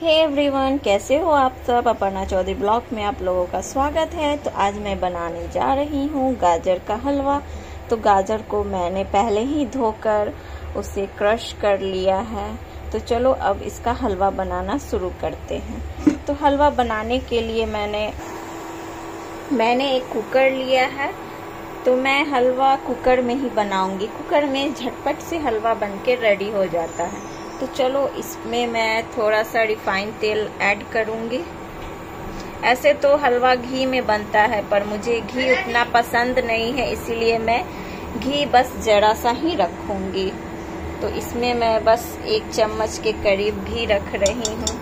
हे hey everyone कैसे हो आप सब? अपर्णा चौधरी ब्लॉग में आप लोगों का स्वागत है। तो आज मैं बनाने जा रही हूँ गाजर का हलवा। तो गाजर को मैंने पहले ही धोकर उसे क्रश कर लिया है। तो चलो अब इसका हलवा बनाना शुरू करते हैं। तो हलवा बनाने के लिए मैंने मैंने एक कुकर लिया है। तो मैं हलवा कुकर में ही बनाऊँगी। कुकर में झटपट से हलवा बनके रेडी हो जाता है। तो चलो इसमें मैं थोड़ा सा रिफाइंड तेल ऐड करूँगी। ऐसे तो हलवा घी में बनता है, पर मुझे घी उतना पसंद नहीं है, इसीलिए मैं घी बस जरा सा ही रखूँगी। तो इसमें मैं बस एक चम्मच के करीब घी रख रही हूँ।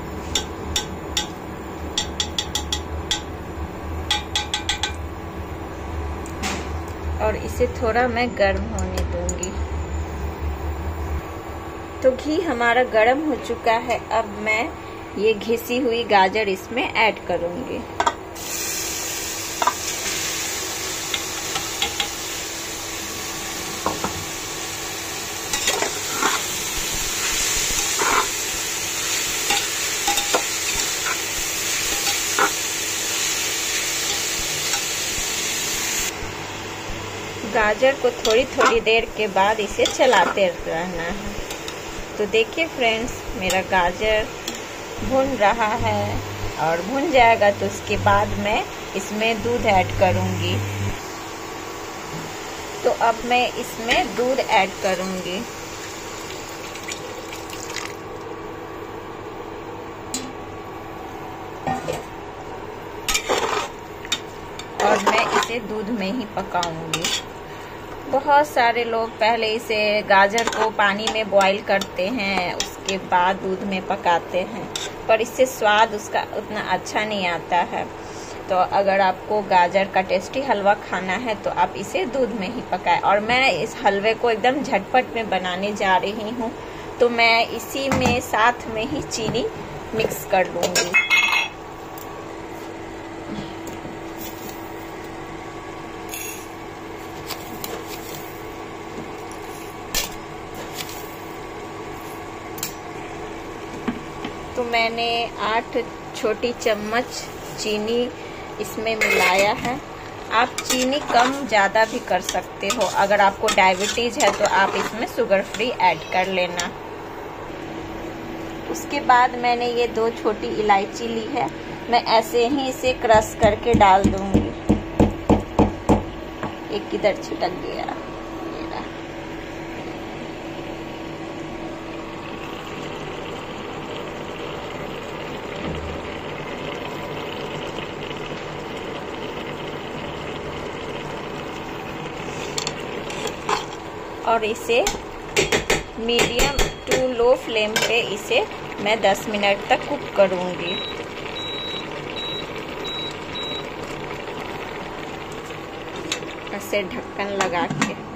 और इसे थोड़ा मैं गर्म होने दूँगी। तो घी हमारा गर्म हो चुका है। अब मैं ये घिसी हुई गाजर इसमें ऐड करूँगी। गाजर को थोड़ी थोड़ी देर के बाद इसे चलाते रहना है। तो देखिए फ्रेंड्स मेरा गाजर भुन रहा है और भुन जाएगा तो उसके बाद मैं इसमें दूध ऐड करूँगी। तो अब मैं इसमें दूध ऐड करूँगी। और मैं इसे दूध में ही पकाऊँगी। बहुत सारे लोग पहले इसे गाजर को पानी में बॉईल करते हैं, उसके बाद दूध में पकाते हैं। पर इससे स्वाद उसका उतना अच्छा नहीं आता है। तो अगर आपको गाजर का टेस्टी हलवा खाना है तो आप इसे दूध में ही पकाएँ। और मैं इस हलवे को एकदम झटपट में बनाने जा रही हूँ तो मैं इसी में साथ में ही चीनी मिक्स कर लूँगी। तो मैंने आठ छोटी चम्मच चीनी इसमें मिलाया है। आप चीनी कम ज़्यादा भी कर सकते हो। अगर आपको डायबिटीज़ है तो आप इसमें शुगर फ्री ऐड कर लेना। उसके बाद मैंने ये दो छोटी इलायची ली है। मैं ऐसे ही इसे क्रश करके डाल दूँगी। एक किधर छिटक गया। और इसे मीडियम टू लो फ्लेम पे इसे मैं 10 मिनट तक कुक करूँगी। ऐसे ढक्कन लगा के।